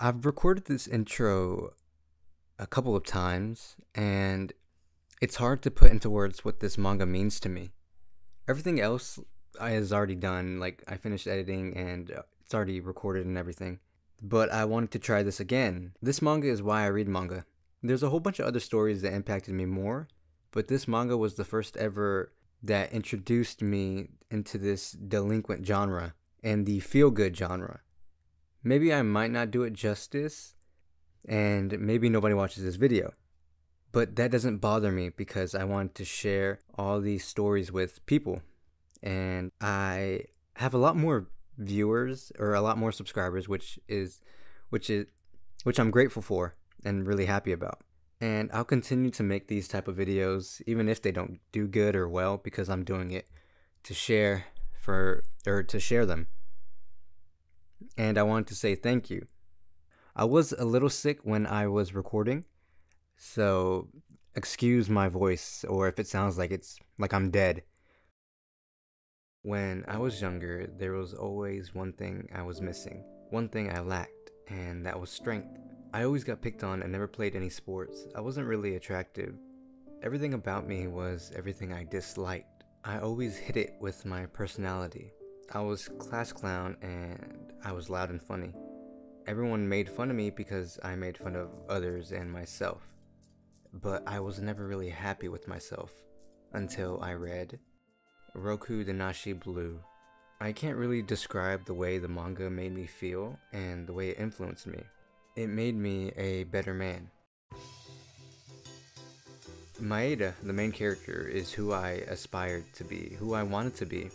I've recorded this intro a couple of times, and it's hard to put into words what this manga means to me. Everything else I has already done, like I finished editing and uh, it's already recorded and everything. But I wanted to try this again. This manga is why I read manga. There's a whole bunch of other stories that impacted me more, but this manga was the first ever that introduced me into this delinquent genre and the feel good genre. Maybe I might not do it justice, and maybe nobody watches this video. But that doesn't bother me because I want to share all these stories with people. And I have a lot more viewers or a lot more subscribers, which is which is which I'm grateful for and really happy about. And I'll continue to make these type of videos even if they don't do good or well because I'm doing it to share for or to share them. And I wanted to say thank you. I was a little sick when I was recording, so excuse my voice or if it sounds like it's like I'm dead. When I was younger, there was always one thing I was missing, one thing I lacked, and that was strength. I always got picked on and never played any sports. I wasn't really attractive. Everything about me was everything I disliked. I always hit it with my personality. I was class clown and I was loud and funny. Everyone made fun of me because I made fun of others and myself. But I was never really happy with myself until I read Rokudenashi Blue. I can't really describe the way the manga made me feel and the way it influenced me. It made me a better man. Maeda, the main character, is who I aspired to be, who I wanted to be.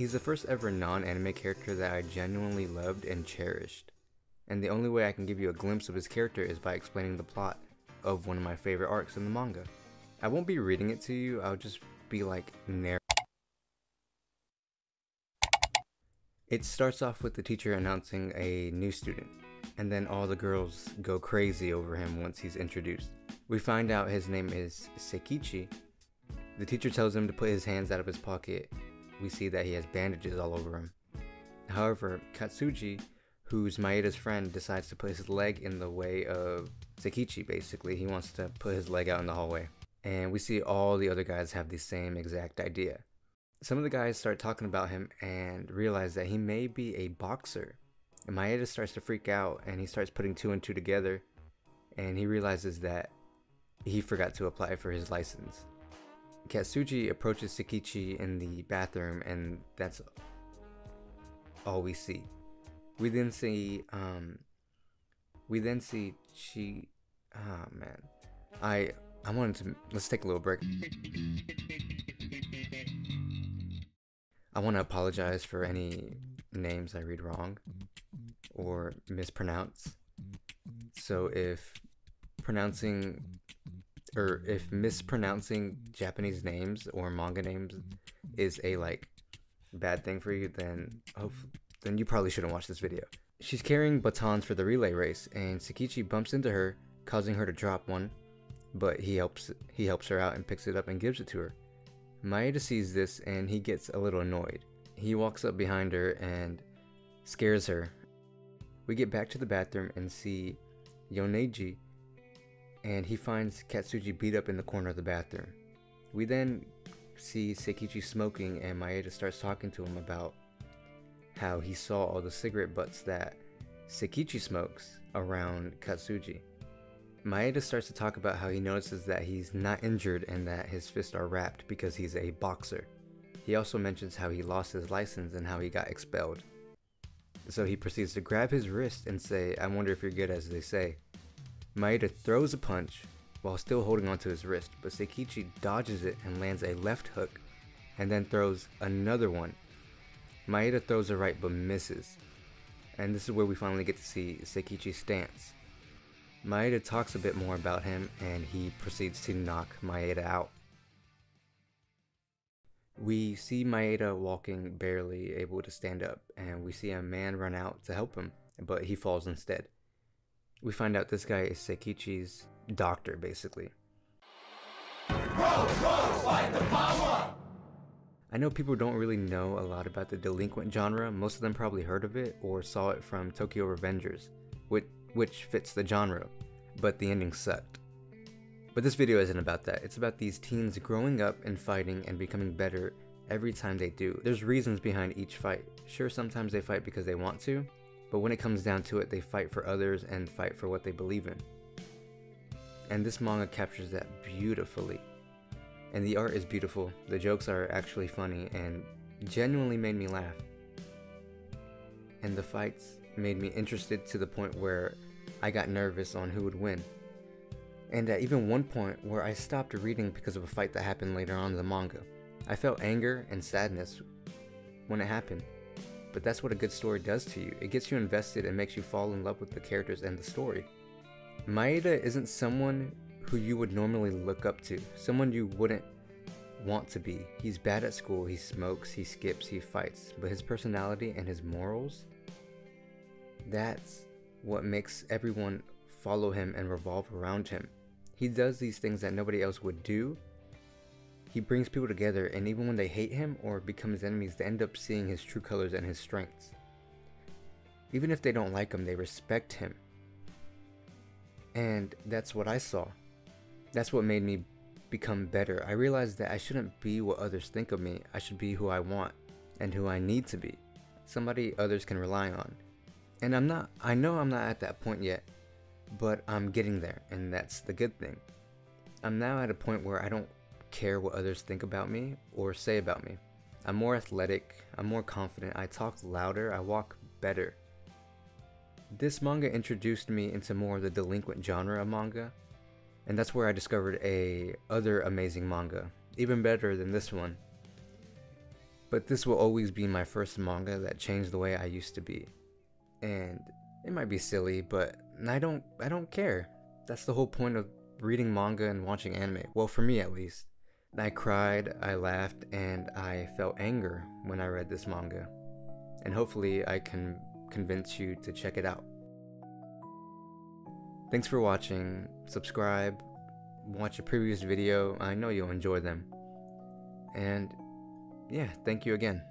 He's the first ever non-anime character that I genuinely loved and cherished and the only way I can give you a glimpse of his character is by explaining the plot of one of my favorite arcs in the manga. I won't be reading it to you, I'll just be like narrating. It starts off with the teacher announcing a new student, and then all the girls go crazy over him once he's introduced. We find out his name is Sekichi. The teacher tells him to put his hands out of his pocket. We see that he has bandages all over him. However, Katsuji who's Maeda's friend, decides to put his leg in the way of Sekichi, basically. He wants to put his leg out in the hallway. And we see all the other guys have the same exact idea. Some of the guys start talking about him and realize that he may be a boxer. And Maeda starts to freak out and he starts putting two and two together. And he realizes that he forgot to apply for his license. Katsuji approaches Sekichi in the bathroom and that's all we see. We then see um we then see she oh man. I I wanted to let's take a little break. I want to apologize for any names I read wrong or mispronounce. So if pronouncing or if mispronouncing Japanese names or manga names is a like bad thing for you, then then you probably shouldn't watch this video. She's carrying batons for the relay race, and Sakichi bumps into her, causing her to drop one, but he helps he helps her out and picks it up and gives it to her. Maeda sees this and he gets a little annoyed. He walks up behind her and scares her. We get back to the bathroom and see Yoneji, and he finds Katsuji beat up in the corner of the bathroom. We then see Sekichi smoking and Maeda starts talking to him about how he saw all the cigarette butts that Sekichi smokes around Katsuji. Maeda starts to talk about how he notices that he's not injured and that his fists are wrapped because he's a boxer. He also mentions how he lost his license and how he got expelled. So he proceeds to grab his wrist and say, I wonder if you're good as they say. Maeda throws a punch while still holding onto his wrist, but Sekichi dodges it and lands a left hook and then throws another one Maeda throws a right but misses. And this is where we finally get to see Sekichi's stance. Maeda talks a bit more about him and he proceeds to knock Maeda out. We see Maeda walking barely able to stand up and we see a man run out to help him, but he falls instead. We find out this guy is Sekichi's doctor basically. I know people don't really know a lot about the delinquent genre. Most of them probably heard of it or saw it from Tokyo Revengers, which, which fits the genre, but the ending sucked. But this video isn't about that. It's about these teens growing up and fighting and becoming better every time they do. There's reasons behind each fight. Sure, sometimes they fight because they want to, but when it comes down to it, they fight for others and fight for what they believe in. And this manga captures that beautifully. And the art is beautiful, the jokes are actually funny and genuinely made me laugh. And the fights made me interested to the point where I got nervous on who would win. And at even one point where I stopped reading because of a fight that happened later on in the manga. I felt anger and sadness when it happened. But that's what a good story does to you. It gets you invested and makes you fall in love with the characters and the story. Maeda isn't someone who you would normally look up to, someone you wouldn't want to be. He's bad at school, he smokes, he skips, he fights, but his personality and his morals, that's what makes everyone follow him and revolve around him. He does these things that nobody else would do. He brings people together, and even when they hate him or become his enemies, they end up seeing his true colors and his strengths. Even if they don't like him, they respect him. And that's what I saw. That's what made me become better. I realized that I shouldn't be what others think of me. I should be who I want and who I need to be. Somebody others can rely on. And I'm not, I know I'm not at that point yet, but I'm getting there, and that's the good thing. I'm now at a point where I don't care what others think about me or say about me. I'm more athletic, I'm more confident, I talk louder, I walk better. This manga introduced me into more of the delinquent genre of manga, and that's where I discovered a other amazing manga, even better than this one. But this will always be my first manga that changed the way I used to be. And it might be silly, but I don't I don't care. That's the whole point of reading manga and watching anime. Well, for me at least. I cried, I laughed, and I felt anger when I read this manga. And hopefully I can convince you to check it out. Thanks for watching. Subscribe, watch a previous video. I know you'll enjoy them. And yeah, thank you again.